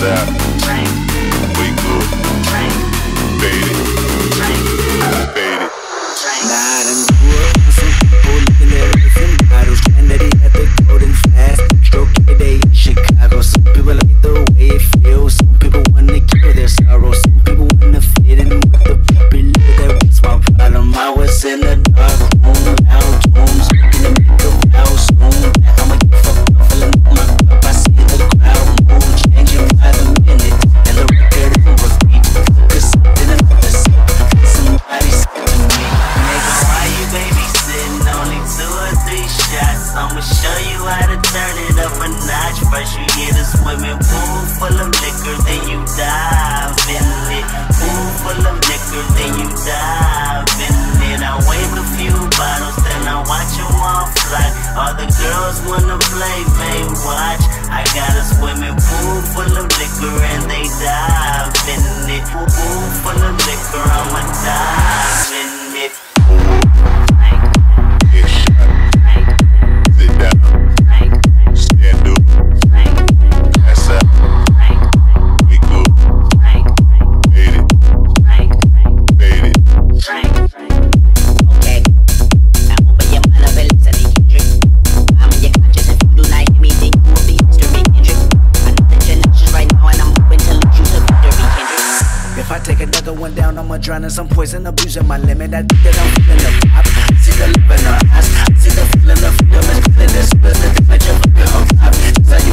set. turn it up a notch. First you get a swimming pool full of liquor, then you dive in it. Pool full of liquor, then you dive in it. I wave a few bottles, then I watch them all fly. All the girls wanna going down, I'ma drown in some poison, abusing my limit. I think that I'm feeling the pop. See the love in her eyes, see the feeling the feeling is feeling this business. Bitch, I'm fucking on top.